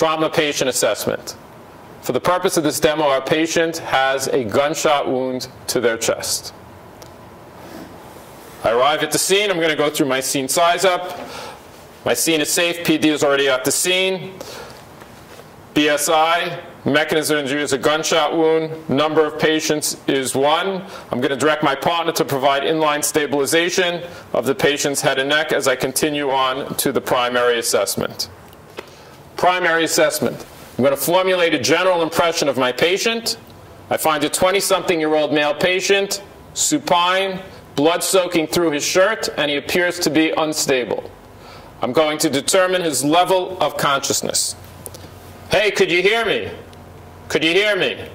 trauma patient assessment. For the purpose of this demo, our patient has a gunshot wound to their chest. I arrive at the scene. I'm going to go through my scene size up. My scene is safe. PD is already at the scene. BSI, mechanism of injury is a gunshot wound. Number of patients is one. I'm going to direct my partner to provide inline stabilization of the patient's head and neck as I continue on to the primary assessment. Primary assessment. I'm going to formulate a general impression of my patient. I find a 20-something-year-old male patient, supine, blood soaking through his shirt, and he appears to be unstable. I'm going to determine his level of consciousness. Hey, could you hear me? Could you hear me?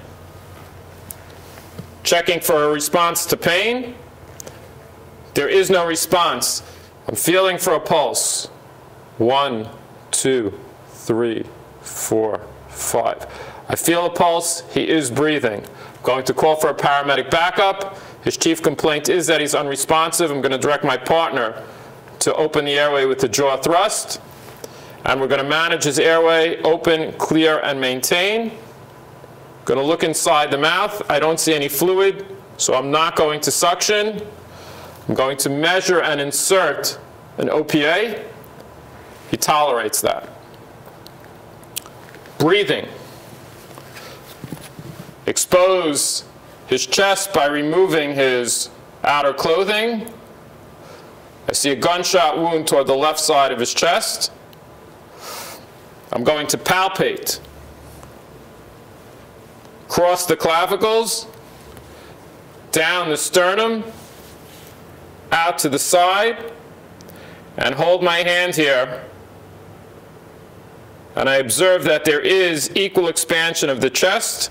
Checking for a response to pain. There is no response. I'm feeling for a pulse. One, two, three, four, five. I feel a pulse. He is breathing. I'm going to call for a paramedic backup. His chief complaint is that he's unresponsive. I'm going to direct my partner to open the airway with the jaw thrust. And we're going to manage his airway, open, clear, and maintain. Going to look inside the mouth. I don't see any fluid, so I'm not going to suction. I'm going to measure and insert an OPA. He tolerates that. Breathing. Expose his chest by removing his outer clothing. I see a gunshot wound toward the left side of his chest. I'm going to palpate. Cross the clavicles, down the sternum, out to the side, and hold my hand here. And I observe that there is equal expansion of the chest.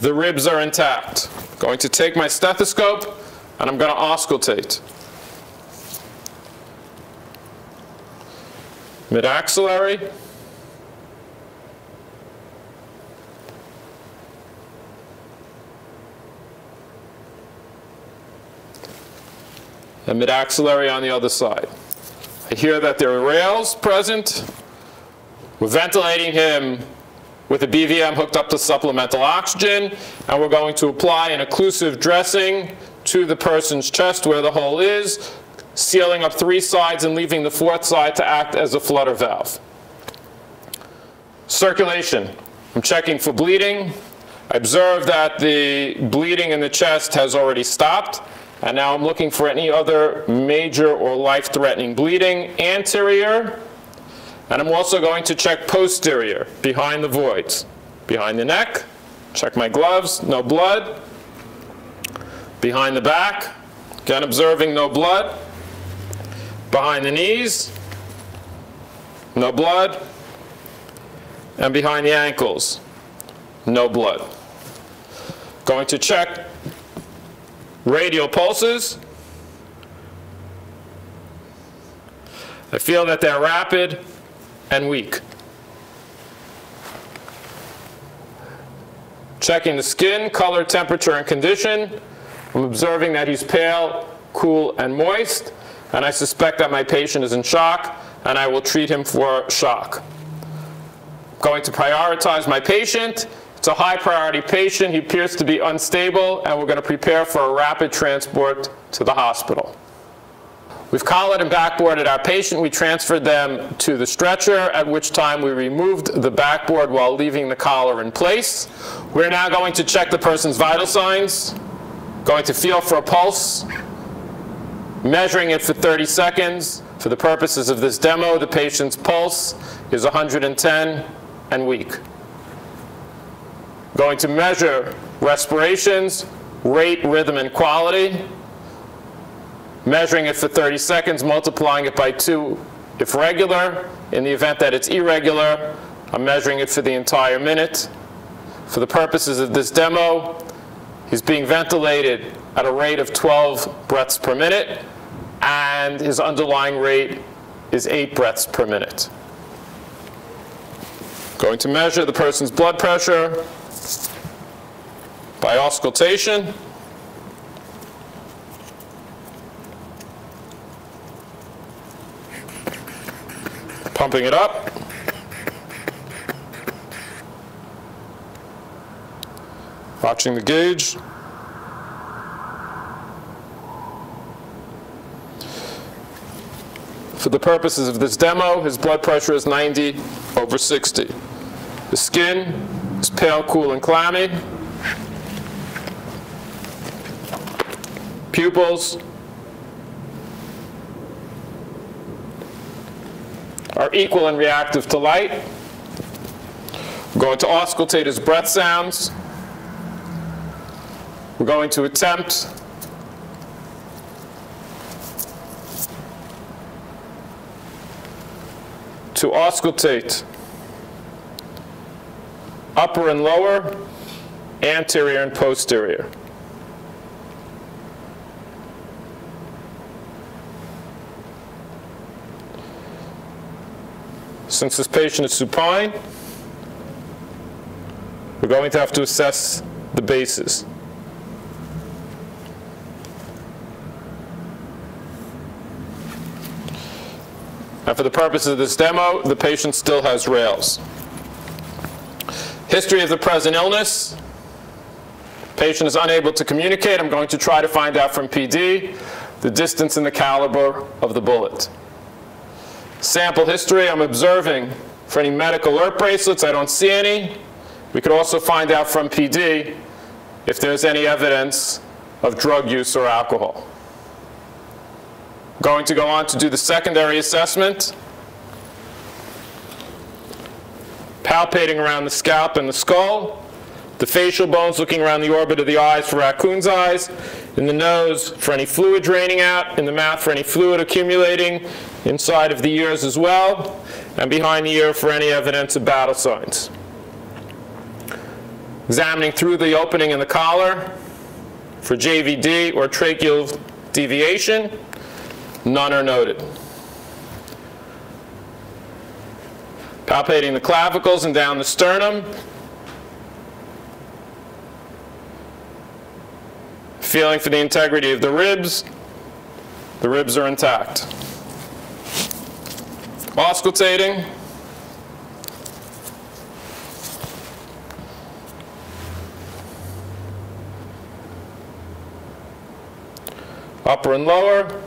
The ribs are intact. I'm going to take my stethoscope and I'm going to auscultate. Mid-axillary. and mid-axillary on the other side. I hear that there are rales present. We're ventilating him with a BVM hooked up to supplemental oxygen, and we're going to apply an occlusive dressing to the person's chest where the hole is, sealing up three sides and leaving the fourth side to act as a flutter valve. Circulation. I'm checking for bleeding. I observe that the bleeding in the chest has already stopped. And now I'm looking for any other major or life-threatening bleeding anterior. And I'm also going to check posterior, behind the voids. Behind the neck, check my gloves, no blood. Behind the back, again observing no blood. Behind the knees, no blood. And behind the ankles, no blood. Going to check radial pulses. I feel that they're rapid and weak. Checking the skin, color, temperature, and condition. I'm observing that he's pale, cool, and moist, and I suspect that my patient is in shock, and I will treat him for shock. I'm going to prioritize my patient it's a high priority patient. He appears to be unstable, and we're going to prepare for a rapid transport to the hospital. We've collared and backboarded our patient. We transferred them to the stretcher, at which time we removed the backboard while leaving the collar in place. We're now going to check the person's vital signs, going to feel for a pulse, measuring it for 30 seconds. For the purposes of this demo, the patient's pulse is 110 and weak. Going to measure respirations, rate, rhythm, and quality. Measuring it for 30 seconds, multiplying it by 2 if regular. In the event that it's irregular, I'm measuring it for the entire minute. For the purposes of this demo, he's being ventilated at a rate of 12 breaths per minute, and his underlying rate is 8 breaths per minute. Going to measure the person's blood pressure, by auscultation. pumping it up. Watching the gauge. For the purposes of this demo, his blood pressure is 90 over 60. The skin is pale, cool, and clammy. Pupils are equal and reactive to light. We're going to auscultate his breath sounds. We're going to attempt to auscultate upper and lower, anterior and posterior. Since this patient is supine, we're going to have to assess the bases. And for the purposes of this demo, the patient still has rales. History of the present illness. Patient is unable to communicate. I'm going to try to find out from PD the distance and the caliber of the bullet. Sample history, I'm observing for any medical alert bracelets. I don't see any. We could also find out from PD if there's any evidence of drug use or alcohol. Going to go on to do the secondary assessment. Palpating around the scalp and the skull. The facial bones looking around the orbit of the eyes for raccoon's eyes. In the nose for any fluid draining out. In the mouth for any fluid accumulating. Inside of the ears as well. And behind the ear for any evidence of battle signs. Examining through the opening in the collar for JVD or tracheal deviation. None are noted. Palpating the clavicles and down the sternum. Feeling for the integrity of the ribs. The ribs are intact. Auscultating. Upper and lower.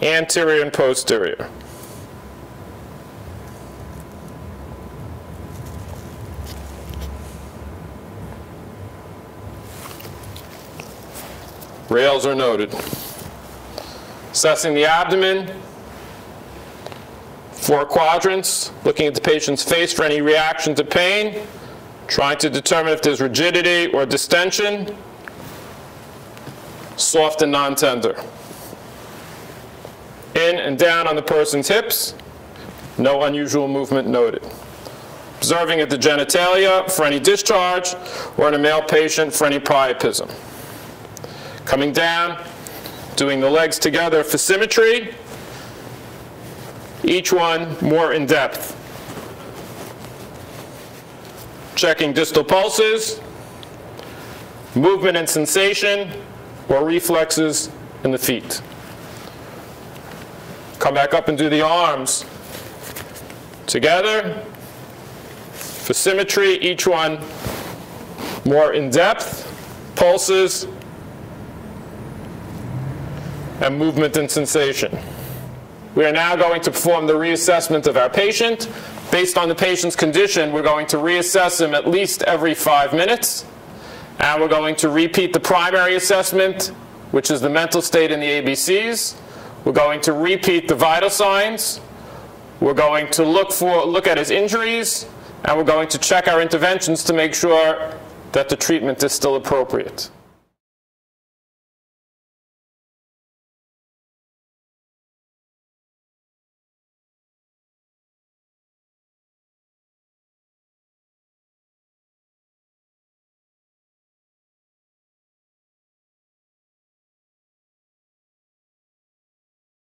anterior and posterior. Rales are noted. Assessing the abdomen, four quadrants, looking at the patient's face for any reaction to pain, trying to determine if there's rigidity or distension, soft and non-tender in and down on the person's hips. No unusual movement noted. Observing at the genitalia for any discharge or in a male patient for any priapism. Coming down, doing the legs together for symmetry, each one more in depth. Checking distal pulses, movement and sensation, or reflexes in the feet. Come back up and do the arms. Together. For symmetry, each one more in depth, pulses, and movement and sensation. We are now going to perform the reassessment of our patient. Based on the patient's condition, we're going to reassess him at least every five minutes. And we're going to repeat the primary assessment, which is the mental state and the ABCs. We're going to repeat the vital signs. We're going to look, for, look at his injuries, and we're going to check our interventions to make sure that the treatment is still appropriate.